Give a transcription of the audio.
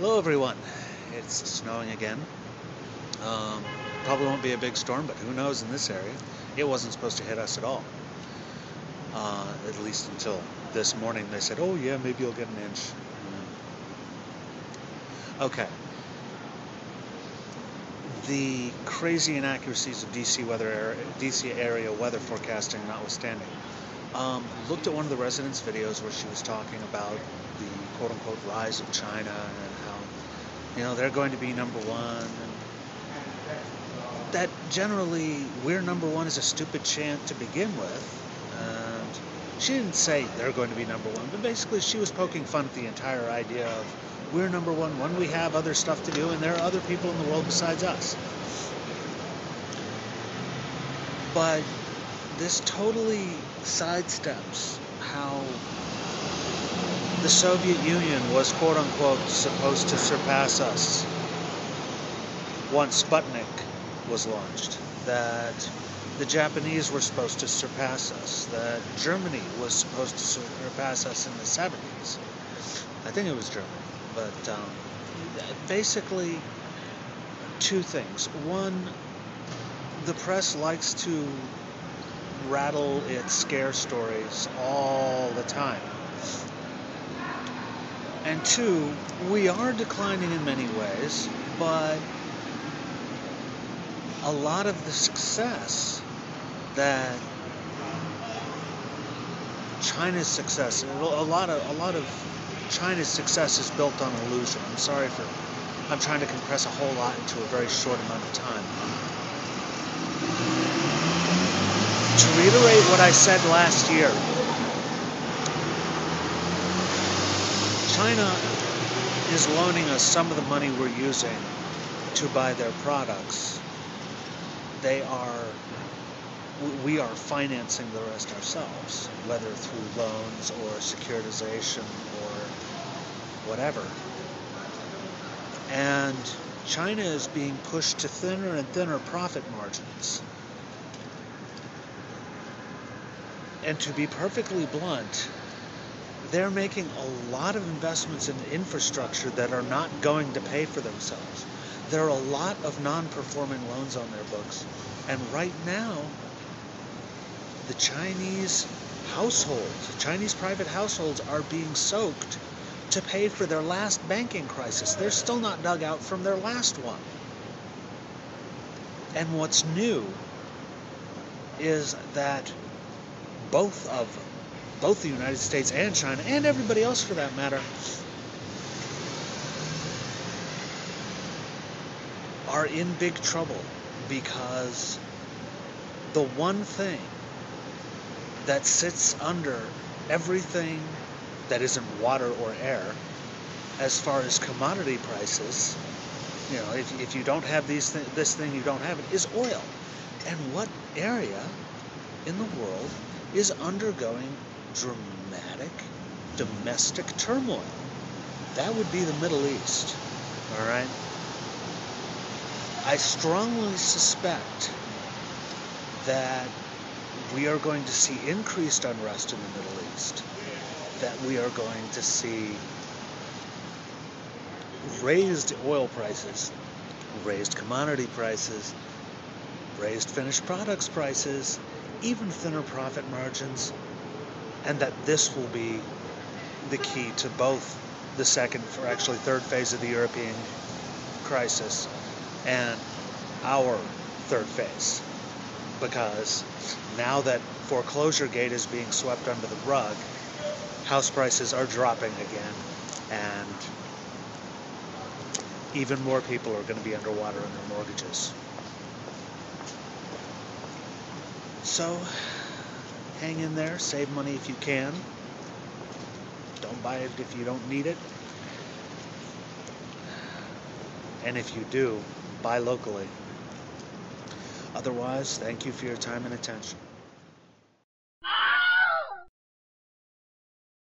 Hello everyone. It's snowing again. Um, probably won't be a big storm, but who knows in this area. It wasn't supposed to hit us at all. Uh, at least until this morning they said, oh yeah, maybe you'll get an inch. Mm. Okay. The crazy inaccuracies of DC weather DC area weather forecasting notwithstanding. Um, looked at one of the Resident's videos where she was talking about the quote unquote rise of China and how, you know, they're going to be number one. And that generally, we're number one is a stupid chant to begin with. And she didn't say they're going to be number one, but basically she was poking fun at the entire idea of we're number one when we have other stuff to do and there are other people in the world besides us. But this totally sidesteps how the Soviet Union was quote unquote supposed to surpass us once Sputnik was launched, that the Japanese were supposed to surpass us, that Germany was supposed to surpass us in the 70s. I think it was Germany, but um, basically two things. One, the press likes to rattle its scare stories all the time. And two, we are declining in many ways, but a lot of the success that China's success, a lot of a lot of China's success is built on illusion. I'm sorry for I'm trying to compress a whole lot into a very short amount of time. To reiterate what I said last year, China is loaning us some of the money we're using to buy their products. They are, we are financing the rest ourselves, whether through loans or securitization or whatever. And China is being pushed to thinner and thinner profit margins. And to be perfectly blunt, they're making a lot of investments in infrastructure that are not going to pay for themselves. There are a lot of non performing loans on their books. And right now, the Chinese households, Chinese private households, are being soaked to pay for their last banking crisis. They're still not dug out from their last one. And what's new is that both of both the United States and China, and everybody else for that matter, are in big trouble because the one thing that sits under everything that isn't water or air, as far as commodity prices, you know, if, if you don't have these th- this thing, you don't have it, is oil. And what area in the world is undergoing dramatic domestic turmoil. That would be the Middle East. All right? I strongly suspect that we are going to see increased unrest in the Middle East, that we are going to see raised oil prices, raised commodity prices, raised finished products prices, even thinner profit margins, and that this will be the key to both the second, or actually third phase of the European crisis and our third phase. Because now that foreclosure gate is being swept under the rug, house prices are dropping again, and even more people are going to be underwater in their mortgages. So, hang in there, save money if you can. Don't buy it if you don't need it. And if you do, buy locally. Otherwise, thank you for your time and attention.